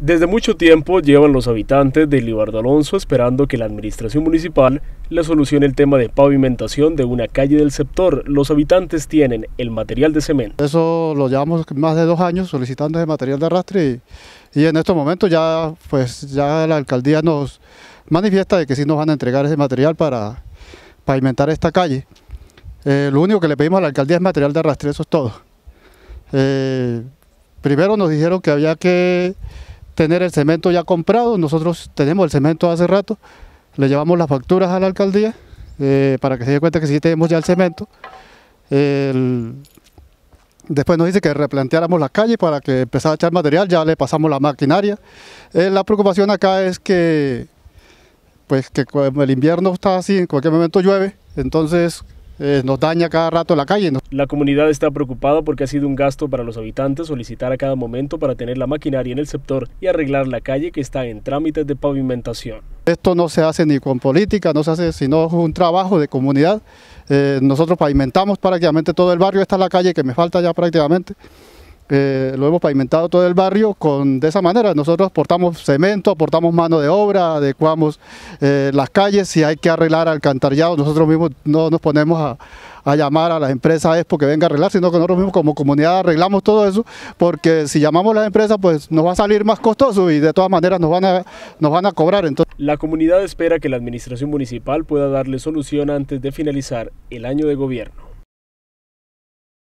Desde mucho tiempo llevan los habitantes de Libardo Alonso esperando que la administración municipal le solucione el tema de pavimentación de una calle del sector. Los habitantes tienen el material de cemento. Eso lo llevamos más de dos años solicitando ese material de arrastre y, en estos momentos ya, pues, ya la alcaldía nos manifiesta de que sí nos van a entregar ese material para pavimentar esta calle. Eh, lo único que le pedimos a la alcaldía es material de arrastre, eso es todo. Eh, primero nos dijeron que había que tener el cemento ya comprado, nosotros tenemos el cemento hace rato, le llevamos las facturas a la alcaldía eh, para que se dé cuenta que sí tenemos ya el cemento. después nos dice que replanteáramos la calle para que empezara a echar material, ya le pasamos la maquinaria. Eh, la preocupación acá es que, pues, que el invierno está así, en cualquier momento llueve, entonces eh, nos daña cada rato la calle. La comunidad está preocupada porque ha sido un gasto para los habitantes solicitar a cada momento para tener la maquinaria en el sector y arreglar la calle que está en trámites de pavimentación. Esto no se hace ni con política, no se hace sino un trabajo de comunidad. Eh, nosotros pavimentamos prácticamente todo el barrio, esta es la calle que me falta ya prácticamente. Lo hemos pavimentado todo el barrio con, de esa manera. Nosotros aportamos cemento, aportamos mano de obra, adecuamos eh, las calles, si hay que arreglar alcantarillado, nosotros mismos no nos ponemos a, llamar a las empresas porque venga a arreglar, sino que nosotros mismos como comunidad arreglamos todo eso, porque si llamamos a las empresas pues nos va a salir más costoso y de todas maneras nos van a, nos van a cobrar. Entonces. La comunidad espera que la administración municipal pueda darle solución antes de finalizar el año de gobierno.